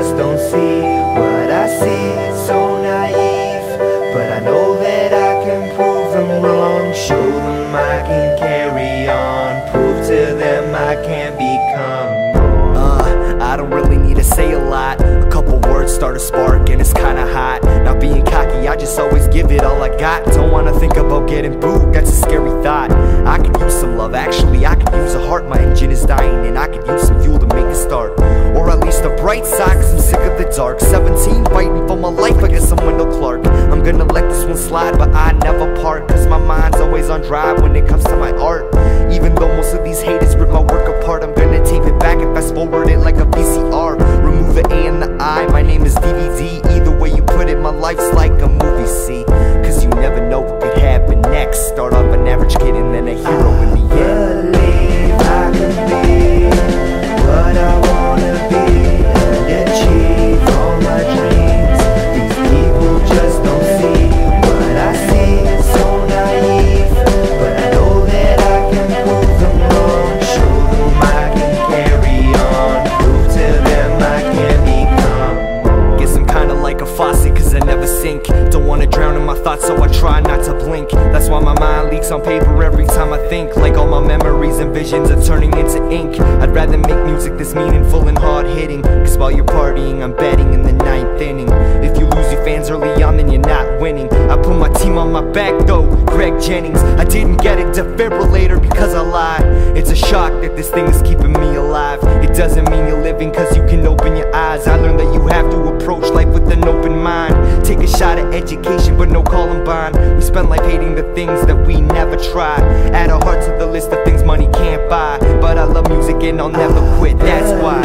just don't see what I see. So naive, but I know that I can prove them wrong. Show them I can carry on, prove to them I can become. Uh, I don't really need to say a lot. A couple words start a spark and it's kinda hot. Not being cocky, I just always give it all I got. Don't wanna think about getting booed, that's a scary thought. I could use some love, actually, I could use a heart. My engine is dying and I could use some fuel to make it start. Gonna let this one slide, but I never part. Cause my mind's always on drive when it comes to my art. Even though most of these haters rip my work apart, I'm gonna tape it back and fast forward it like a VCR. Remove the A and the I, my name is DVD. Either way you put it, my life's like a movie, see? Cause you never know what could happen next. Start off an average kid and then a hero thoughts so I try not to blink. That's why my mind leaks on paper every time I think. Like all my memories and visions are turning into ink. I'd rather make music that's meaningful and hard hitting Cause while you're partying I'm betting in the ninth inning. If you lose your fans early on then you're not winning. I put my team on my back though, Greg Jennings. I didn't get a defibrillator because I lied. It's a shock that this thing is keeping me alive. It doesn't mean you're living cause you can open your eyes. I learned that you have to approach life with an open mind. Take a shot at education the things that we never tried. Add a heart to the list of things money can't buy. But I love music and I'll never quit, that's why